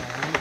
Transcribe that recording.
Amén.